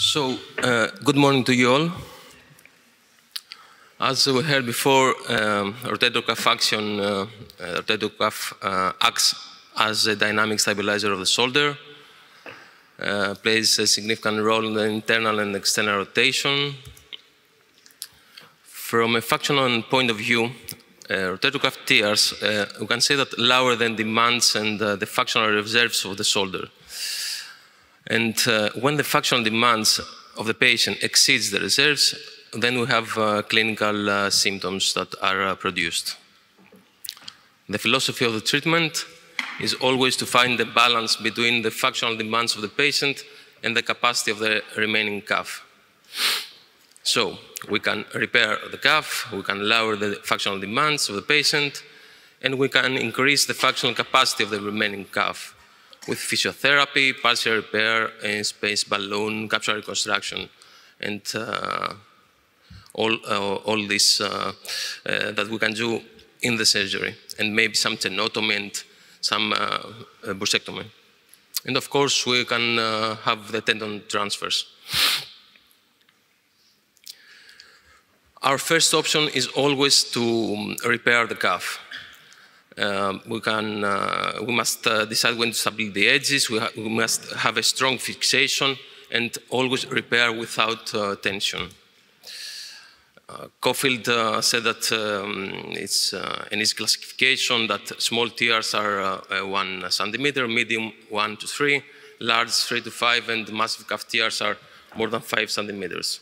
So, uh, good morning to you all. As we heard before, um, rotator cuff action, uh, uh, rotator cuff uh, acts as a dynamic stabilizer of the shoulder, uh, plays a significant role in the internal and external rotation. From a functional point of view, uh, rotator cuff tears, uh, we can say that lower than demands and the functional reserves of the shoulder. And uh, when the functional demands of the patient exceeds the reserves, then we have uh, clinical uh, symptoms that are uh, produced. The philosophy of the treatment is always to find the balance between the functional demands of the patient and the capacity of the remaining cuff. So we can repair the cuff, we can lower the functional demands of the patient, and we can increase the functional capacity of the remaining cuff with physiotherapy, partial repair, and space balloon, capsular reconstruction, and uh, all, uh, all this uh, that we can do in the surgery, and maybe some tenotomy and some bursectomy. And of course, we can have the tendon transfers. Our first option is always to um, repair the cuff. Uh, we, can, uh, we must uh, decide when to stabilize the edges, we, we, must have a strong fixation and always repair without uh, tension. Uh, Cofield uh, said that um, it's in his classification that small tears are one centimeter, medium one to three, large three to five, and massive cuff tears are more than five centimeters.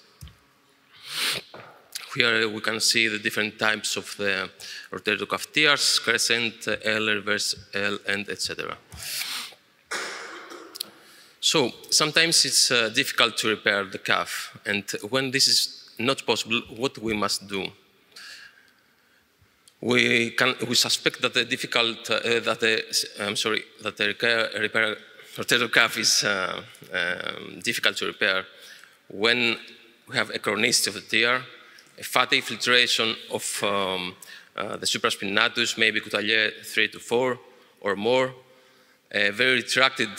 Here we can see the different types of the rotator cuff tears, crescent, L, reverse L, and etc. So sometimes it's uh, difficult to repair the cuff, and when this is not possible, what we must do? We can we suspect that the difficult uh, that the I'm sorry that the repair, repair rotator cuff is uh, um, difficult to repair when we have a chronicity of the tear a fatty infiltration of um, uh, the supraspinatus, maybe Goutallier 3 to 4 or more, a very retracted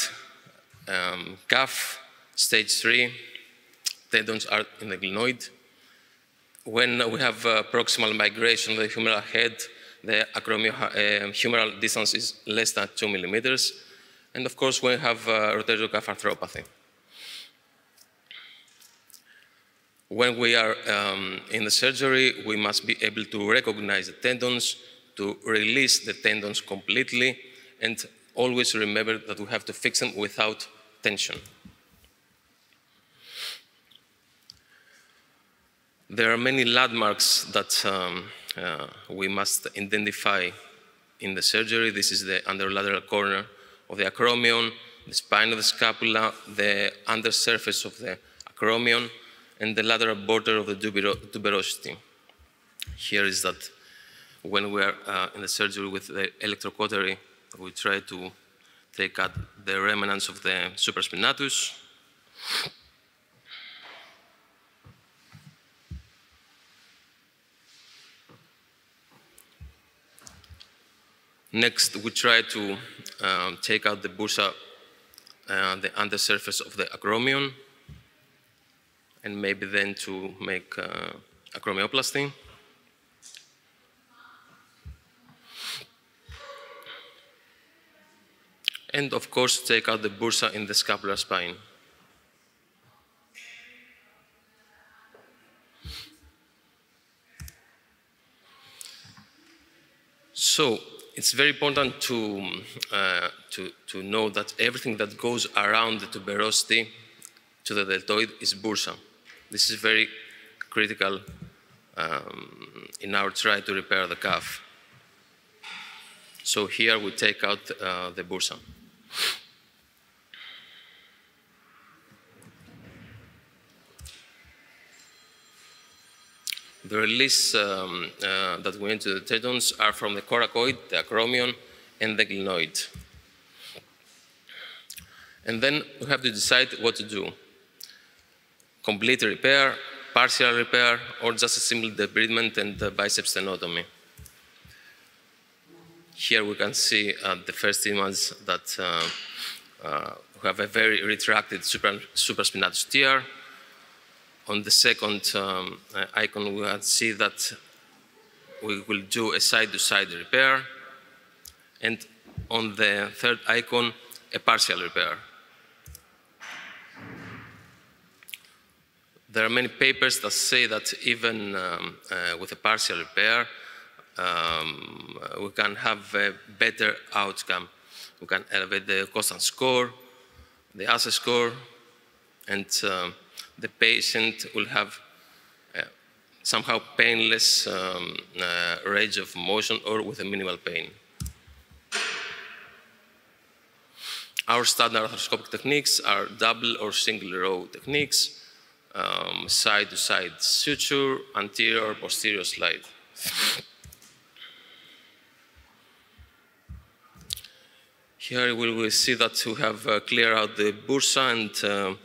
um, cuff, stage 3, tendons are in the glenoid. When we have uh, proximal migration of the humeral head, the acromiohumeral uh, distance is less than 2 millimeters. And of course, we have uh, rotator cuff arthropathy. When we are um, in the surgery, we must be able to recognize the tendons, to release the tendons completely, and always remember that we have to fix them without tension. There are many landmarks that um, uh, we must identify in the surgery. This is the anterolateral corner of the acromion, the spine of the scapula, the undersurface of the acromion, and the lateral border of the tuberosity. Here is that when we are uh, in the surgery with the electrocautery, we try to take out the remnants of the supraspinatus. Next, we try to um, take out the bursa, uh, the undersurface of the acromion and maybe then to make uh, acromioplasty. And of course, take out the bursa in the scapular spine. So it's very important to, uh, to, to know that everything that goes around the tuberosity to the deltoid is bursa. This is very critical um, in our try to repair the cuff. So here we take out uh, the bursa. The release um, uh, that went into the tendons are from the coracoid, the acromion, and the glenoid. And then we have to decide what to do complete repair, partial repair, or just a simple debridement and uh, biceps tenotomy. Here we can see uh, the first image that uh, uh have a very retracted super, supraspinatus tear. on the second um, uh, icon, we can see that we will do a side-to-side -side repair. And on the third icon, a partial repair. There are many papers that say that even um, uh, with a partial repair, um, we can have a better outcome. We can elevate the constant score, the ASA score, and um, the patient will have uh, somehow painless um, uh, range of motion or with a minimal pain. Our standard arthroscopic techniques are double or single row techniques, um, -side to side suture, anterior, posterior slide. Here we will see that we have uh, cleared out the bursa and uh,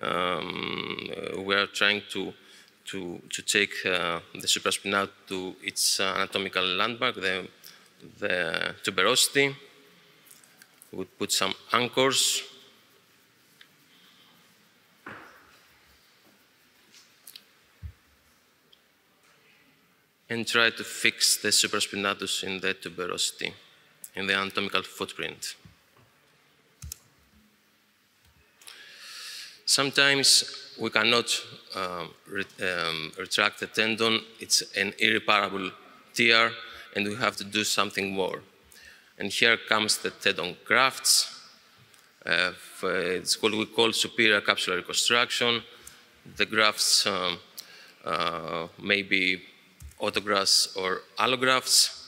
um, we are trying to, to, to take uh, the supraspinatus to its anatomical landmark, the, the tuberosity. We put some anchors. And try to fix the supraspinatus in the tuberosity, in the anatomical footprint. Sometimes we cannot um, re um, retract the tendon. It's an irreparable tear, and we have to do something more. And here comes the tendon grafts. Uh, it's what we call superior capsular reconstruction. The grafts um, uh, may be autografts or allografts.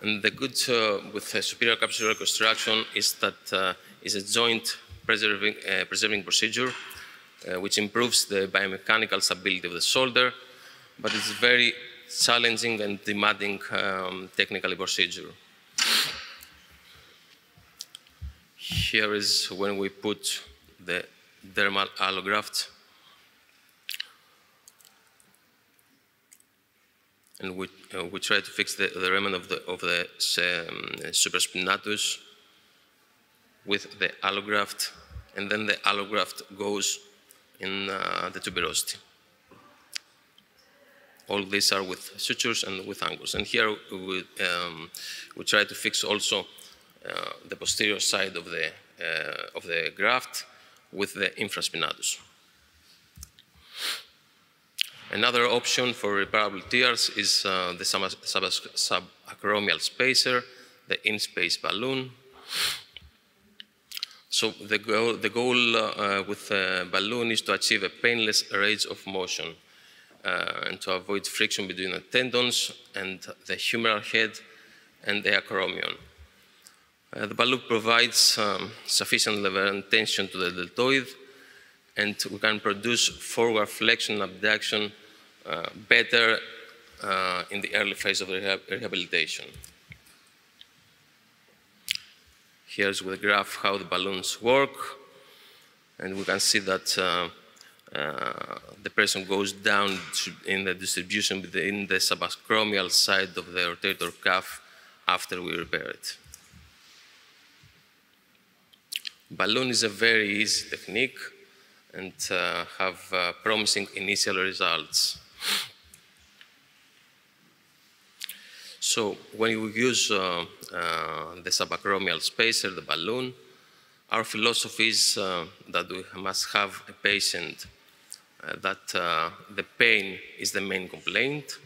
And the good uh, with superior capsular reconstruction is that uh, is a joint preserving, uh, preserving procedure uh, which improves the biomechanical stability of the shoulder, but it's very challenging and demanding um, technical procedure. Here is when we put the dermal allograft and we, uh, we try to fix the, the remnant of the, of the um, supraspinatus with the allograft, and then the allograft goes in uh, the tuberosity. All these are with sutures and with angles. And here we, um, we try to fix also uh, the posterior side of the, uh, of the graft with the infraspinatus. Another option for reparable tears is uh, the subacromial spacer, the in-space balloon. So the goal, the goal uh, with the balloon is to achieve a painless range of motion uh, and to avoid friction between the tendons and the humeral head and the acromion. Uh, the balloon provides um, sufficient level and tension to the deltoid, and we can produce forward flexion abduction uh, better uh, in the early phase of rehabilitation. Here's with a graph how the balloons work. And we can see that uh, uh, the person goes down in the distribution within the subacromial side of the rotator cuff after we repair it. Balloon is a very easy technique and uh, have uh, promising initial results. So when we use uh, uh, the subacromial spacer, the balloon, our philosophy is uh, that we must have a patient uh, that the pain is the main complaint.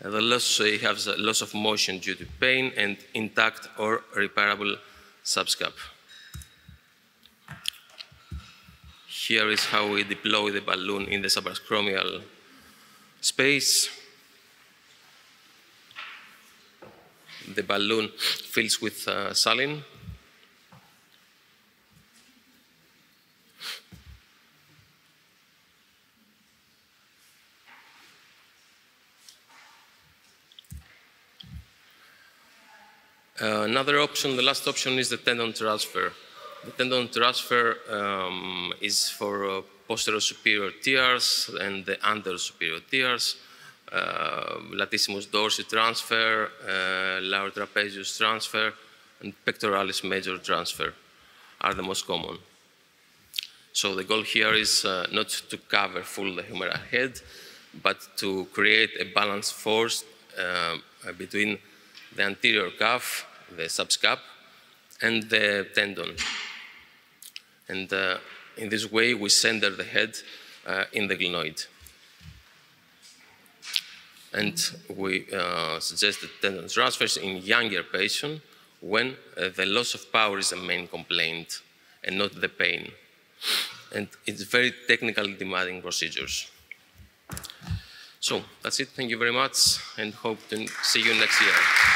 The loss, he has a loss of motion due to pain and intact or repairable subscap. Here is how we deploy the balloon in the subacromial space. the balloon fills with uh, saline. Uh, another option, the last option is the tendon transfer. The tendon transfer um, is for uh, posterior superior tears and the under superior tears. Uh, latissimus dorsi transfer, uh, lower trapezius transfer, and pectoralis major transfer are the most common. So the goal here is uh, not to cover full the humeral head, but to create a balanced force uh, between the anterior cuff, the subscap, and the tendon. And uh, in this way, we center the head uh, in the glenoid. And we uh, suggest tendon transfers in younger patients when the loss of power is the main complaint and not the pain. And it's very technically demanding procedures. So that's it. Thank you very much and hope to see you next year.